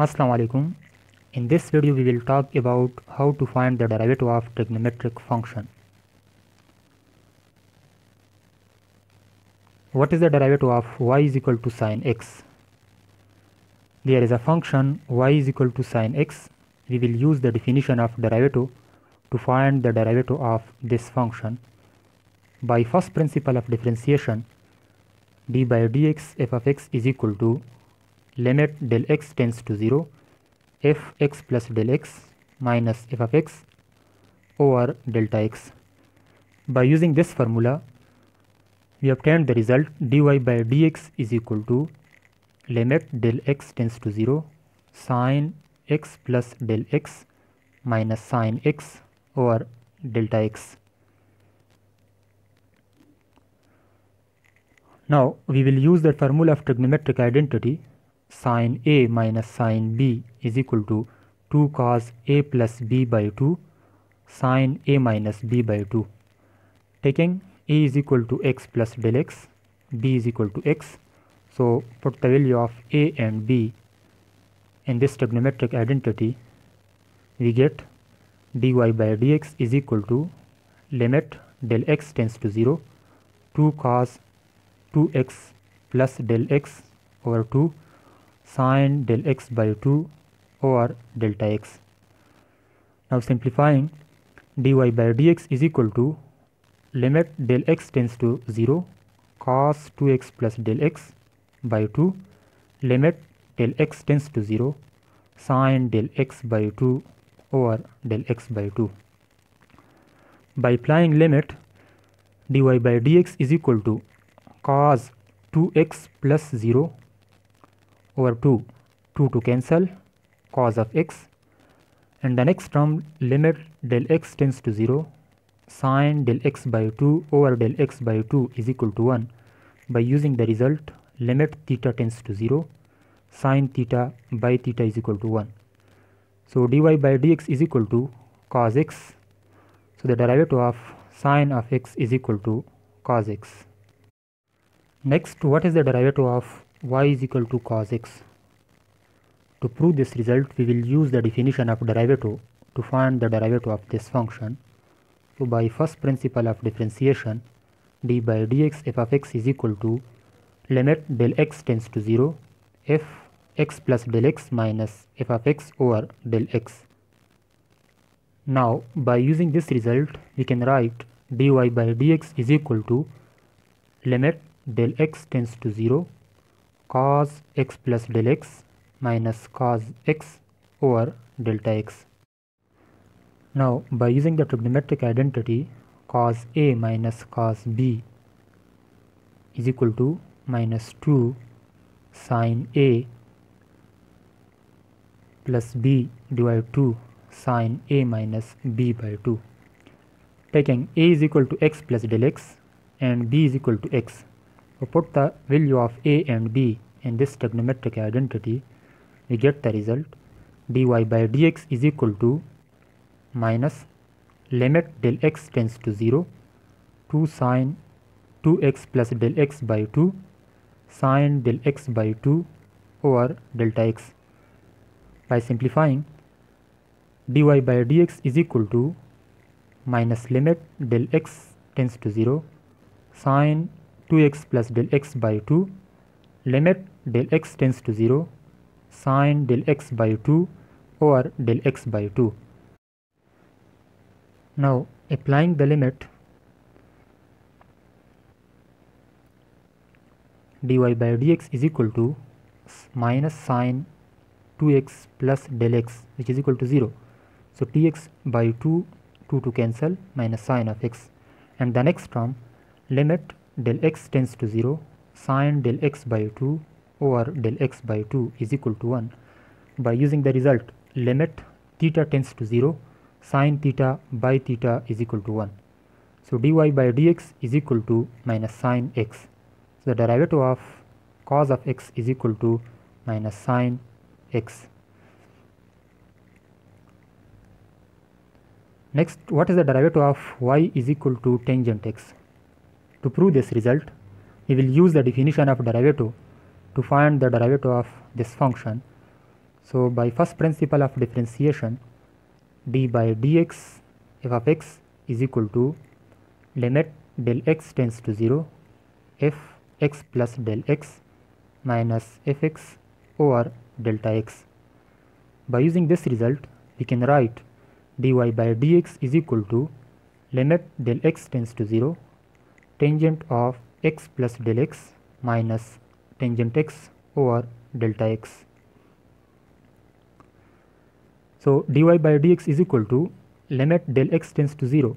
Assalamu alaikum. In this video we will talk about how to find the derivative of trigonometric function. What is the derivative of y is equal to sine x? There is a function y is equal to sine x. We will use the definition of derivative to find the derivative of this function. By first principle of differentiation, d by dx f of x is equal to limit del x tends to 0 f x plus del x minus f of x over delta x. By using this formula, we obtained the result dy by dx is equal to limit del x tends to 0 sine x plus del x minus sine x over delta x. Now we will use the formula of trigonometric identity sine A minus sine B is equal to 2 cos A plus B by 2 sine A minus B by 2. Taking A is equal to x plus del x, B is equal to x. So put the value of A and B in this trigonometric identity, we get dy by dx is equal to limit del x tends to 0 2 cos 2x plus del x over 2 sine del x by 2 over delta x. Now simplifying dy by dx is equal to limit del x tends to 0 cos 2x plus del x by 2 limit del x tends to 0 sine del x by 2 over del x by 2. By applying limit dy by dx is equal to cos 2x plus 0 over 2 2 to cancel cos of x. And the next term limit del x tends to 0 sine del x by 2 over del x by 2 is equal to 1 by using the result limit theta tends to 0 sine theta by theta is equal to 1 so dy by dx is equal to cos x. So the derivative of sine of x is equal to cos x. Next what is the derivative of y is equal to cos x. To prove this result, we will use the definition of derivative to find the derivative of this function. So by first principle of differentiation, d by dx f of x is equal to limit del x tends to 0 f x plus del x minus f of x over del x. Now by using this result, we can write dy by dx is equal to limit del x tends to 0 cos x plus del x minus cos x over delta x. Now by using the trigonometric identity cos A minus cos B is equal to minus 2 sine A plus B divided 2 sine A minus B by 2. Taking A is equal to x plus del x and B is equal to x we put the value of a and b in this trigonometric identity, we get the result dy by dx is equal to minus limit del x tends to 0 2 sine 2x plus del x by 2 sine del x by 2 over delta x. By simplifying dy by dx is equal to minus limit del x tends to 0 sine 2x plus del x by 2 limit del x tends to 0 sine del x by 2 over del x by 2. Now applying the limit dy by dx is equal to minus sine 2x plus del x which is equal to 0. So tx by 2 2 to cancel minus sine of x and the next term limit del x tends to 0 sine del x by 2 over del x by 2 is equal to 1 by using the result limit theta tends to 0 sine theta by theta is equal to 1 so dy by dx is equal to minus sine x. So the derivative of cos of x is equal to minus sine x. Next what is the derivative of y is equal to tangent x to prove this result, we will use the definition of derivative to find the derivative of this function. So by first principle of differentiation d by dx f of x is equal to limit del x tends to 0 f x plus del x minus fx over delta x. By using this result we can write dy by dx is equal to limit del x tends to 0 tangent of x plus del x minus tangent x over delta x. So dy by dx is equal to limit del x tends to 0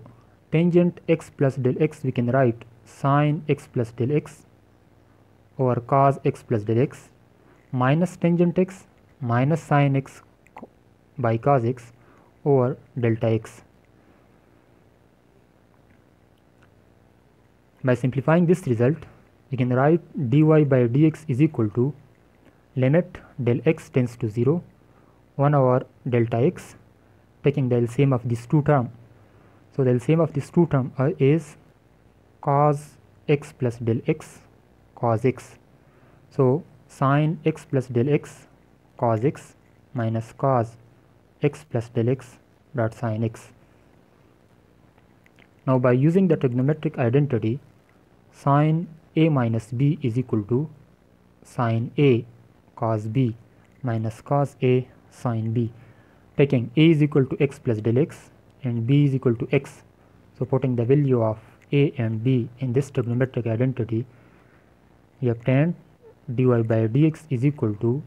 tangent x plus del x we can write sine x plus del x over cos x plus del x minus tangent x minus sine x by cos x over delta x. By simplifying this result, we can write dy by dx is equal to limit del x tends to 0 1 over delta x taking the LCM of these two term. So the LCM of these two term is cos x plus del x cos x. So sine x plus del x cos x minus cos x plus del x dot sine x. Now by using the trigonometric identity sine a minus b is equal to sine a cos b minus cos a sine b. Taking a is equal to x plus del x and b is equal to x. So putting the value of a and b in this trigonometric identity we obtain dy by dx is equal to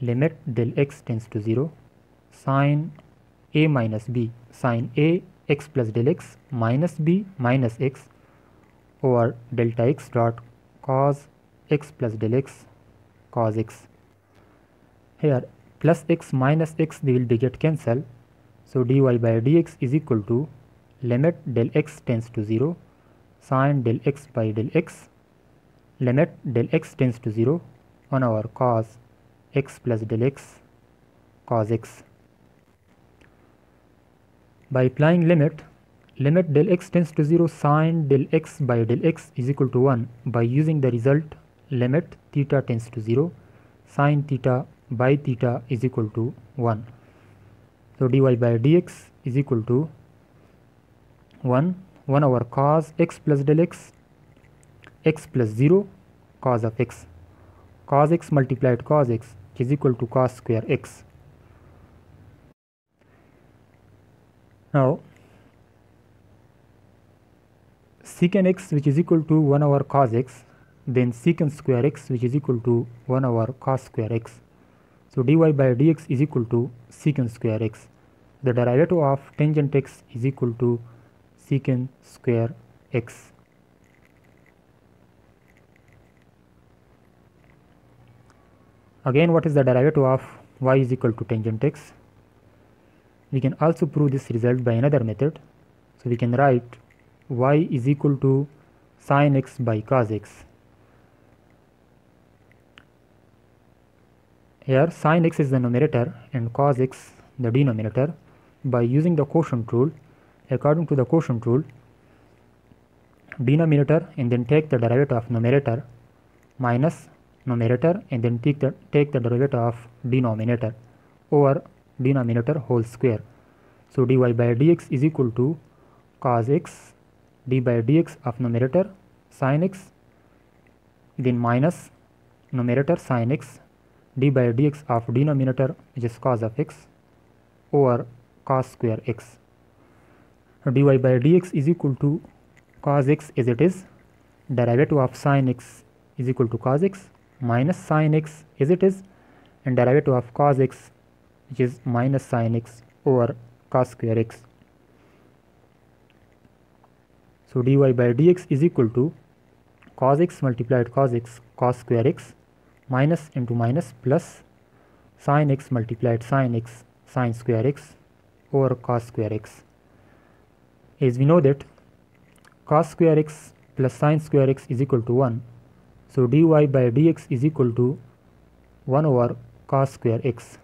limit del x tends to 0 sine a minus b sine a x plus del x minus b minus x over delta x dot cos x plus del x cos x. Here plus x minus x they will be get cancel. So dy by dx is equal to limit del x tends to 0 sine del x by del x limit del x tends to 0 1 over cos x plus del x cos x. By applying limit, limit del x tends to 0 sine del x by del x is equal to 1 by using the result limit theta tends to 0 sine theta by theta is equal to 1. So dy by dx is equal to 1 1 over cos x plus del x x plus 0 cos of x. Cos x multiplied cos x is equal to cos square x. Now secant x which is equal to 1 over cos x then secant square x which is equal to 1 over cos square x. So dy by dx is equal to secant square x. The derivative of tangent x is equal to secant square x. Again what is the derivative of y is equal to tangent x? We can also prove this result by another method. So we can write y is equal to sine x by cos x. Here sine x is the numerator and cos x the denominator. By using the quotient rule, according to the quotient rule, denominator and then take the derivative of numerator minus numerator and then take the, take the derivative of denominator over denominator whole square. So dy by dx is equal to cos x d by dx of numerator sin x then minus numerator sin x d by dx of denominator which is cos of x over cos square x. dy by dx is equal to cos x as it is derivative of sin x is equal to cos x minus sin x as it is and derivative of cos x which is minus sin x over cos square x. So dy by dx is equal to cos x multiplied cos x cos square x minus into minus plus sin x multiplied sin x sin square x over cos square x. As we know that cos square x plus sin square x is equal to 1. So dy by dx is equal to 1 over cos square x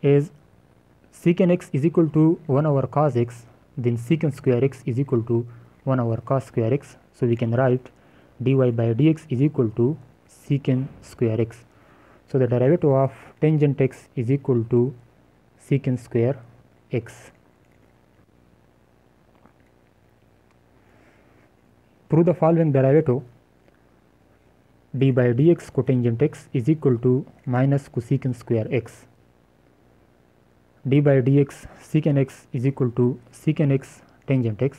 is secant x is equal to 1 over cos x then secant square x is equal to 1 over cos square x so we can write dy by dx is equal to secant square x So the derivative of tangent x is equal to secant square x. Prove the following derivative d by dx cotangent x is equal to minus cosecant square x. d by dx secant x is equal to secant x tangent x.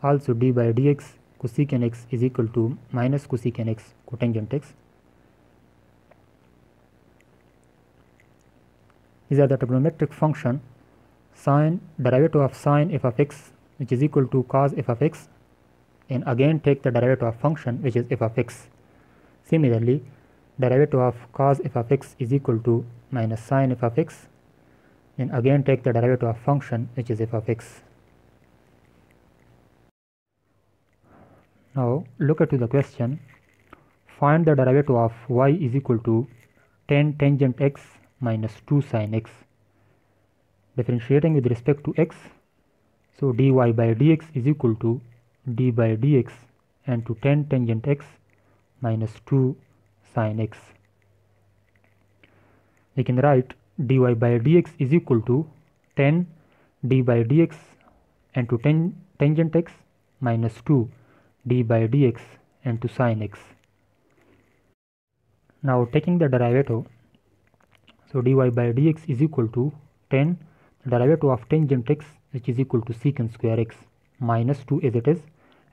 Also d by dx cosecant x is equal to minus cosecant x cotangent x. These are the trigonometric function sine derivative of sine f of x which is equal to cos f of x and again take the derivative of function which is f of x. Similarly, derivative of cos f of x is equal to minus sine f of x and again take the derivative of function which is f of x. Now look at the question. Find the derivative of y is equal to 10 tangent x minus 2 sine x. Differentiating with respect to x. So dy by dx is equal to d by dx and to 10 tangent x minus 2 sine x. We can write dy by dx is equal to 10 d by dx and to 10 tangent x minus 2 d by dx and to sine x. Now taking the derivative, so dy by dx is equal to tan the derivative of tangent x which is equal to secant square x minus 2 as it is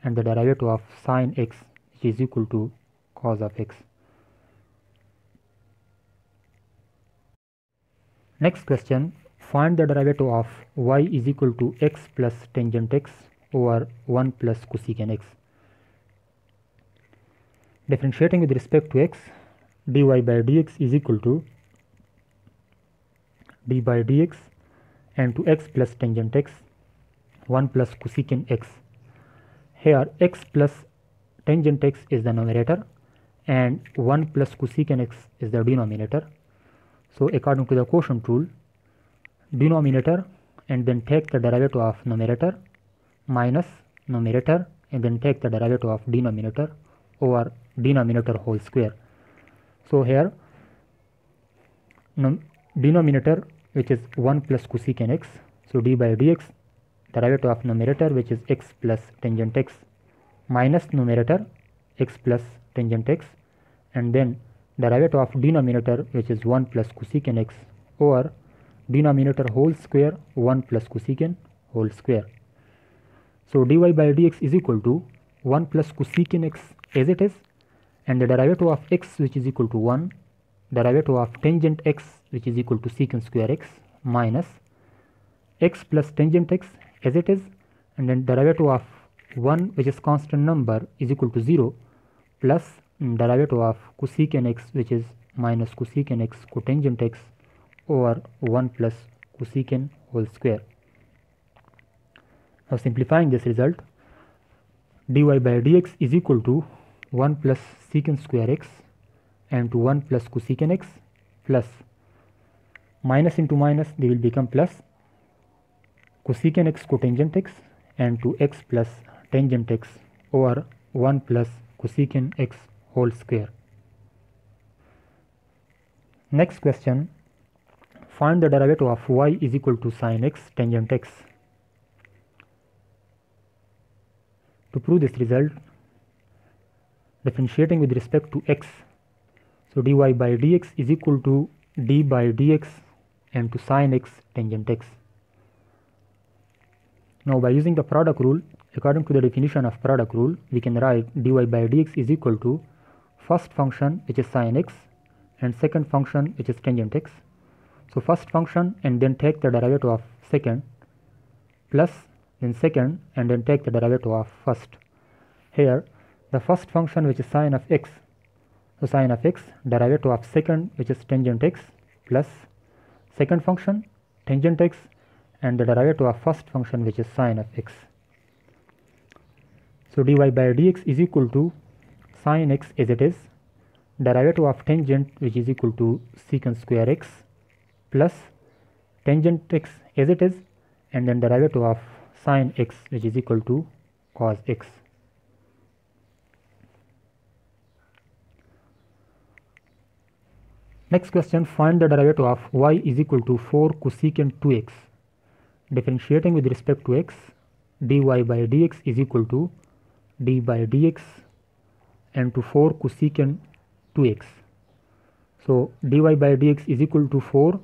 and the derivative of sine x which is equal to cos of x. Next question find the derivative of y is equal to x plus tangent x over 1 plus cosecant x. Differentiating with respect to x dy by dx is equal to d by dx and to x plus tangent x 1 plus cosecant x. Here x plus tangent x is the numerator and 1 plus cosecant x is the denominator. So according to the quotient rule, denominator and then take the derivative of numerator minus numerator and then take the derivative of denominator over denominator whole square. So here denominator which is 1 plus cosecant x so d by dx derivative of numerator which is x plus tangent x minus numerator x plus tangent x and then derivative of denominator which is 1 plus cosecant x over denominator whole square 1 plus cosecant whole square. So dy by dx is equal to 1 plus cosecant x as it is and the derivative of x which is equal to 1 derivative of tangent x which is equal to secant square x minus x plus tangent x as it is and then derivative of 1 which is constant number is equal to 0 plus derivative of cosecant x which is minus cosecant x cotangent x over 1 plus cosecant whole square. Now simplifying this result dy by dx is equal to 1 plus secant square x and to 1 plus cosecant x plus minus into minus they will become plus cosecant x cotangent x and to x plus tangent x over 1 plus cosecant x whole square. Next question find the derivative of y is equal to sine x tangent x. To prove this result differentiating with respect to x so dy by dx is equal to d by dx and to sine x tangent x. Now by using the product rule according to the definition of product rule we can write dy by dx is equal to first function which is sine x and second function which is tangent x. So first function and then take the derivative of second plus then second and then take the derivative of first. Here the first function which is sine of x so sine of x derivative of second which is tangent x plus second function tangent x and the derivative of first function which is sine of x. So dy by dx is equal to sine x as it is derivative of tangent which is equal to secant square x plus tangent x as it is and then derivative of sine x which is equal to cos x. Next question find the derivative of y is equal to 4 cosecant 2x. Differentiating with respect to x dy by dx is equal to d by dx and to 4 cosecant 2x. So dy by dx is equal to 4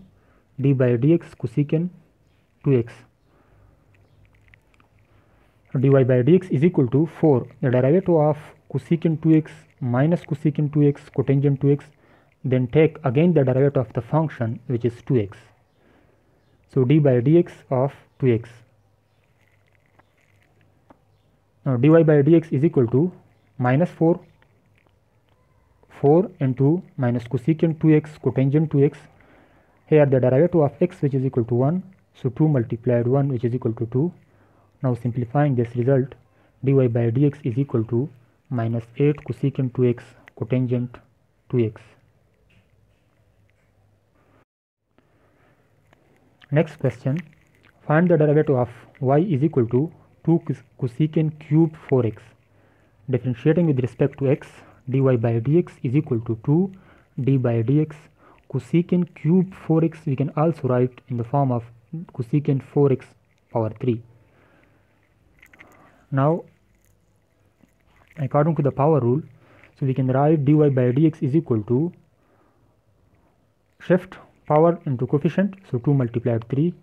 d by dx cosecant 2x. dy by dx is equal to 4 the derivative of cosecant 2x minus cosecant 2x cotangent 2x then take again the derivative of the function which is 2x. So d by dx of 2x. Now dy by dx is equal to minus 4 4 into minus cosecant 2x cotangent 2x here the derivative of x which is equal to 1 so 2 multiplied 1 which is equal to 2 now simplifying this result dy by dx is equal to minus 8 cosecant 2x cotangent 2x Next question find the derivative of y is equal to 2 cosecant cube 4x. Differentiating with respect to x dy by dx is equal to 2 d by dx cosecant cube 4x we can also write in the form of cosecant 4x power 3. Now according to the power rule so we can write dy by dx is equal to shift power into coefficient so 2 multiplied 3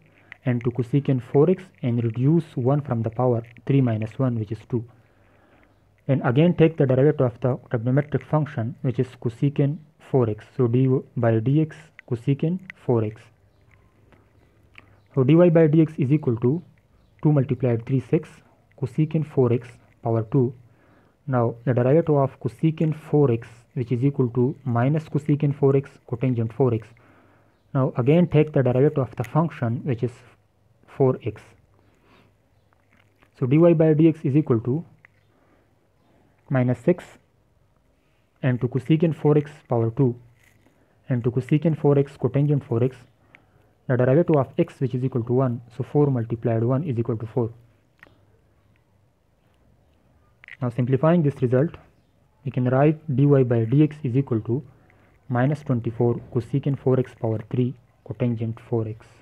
and to cosecant 4x and reduce 1 from the power 3 minus 1 which is 2 and again take the derivative of the trigonometric function which is cosecant 4x so d by dx cosecant 4x so dy by dx is equal to 2 multiplied 3 6 cosecant 4x power 2 now the derivative of cosecant 4x which is equal to minus cosecant 4x cotangent 4x now again take the derivative of the function which is 4x. So dy by dx is equal to minus 6 and to cosecant 4x power 2 and to cosecant 4x cotangent 4x the derivative of x which is equal to 1 so 4 multiplied 1 is equal to 4. Now simplifying this result we can write dy by dx is equal to minus 24 cosecant 4x power 3 cotangent 4x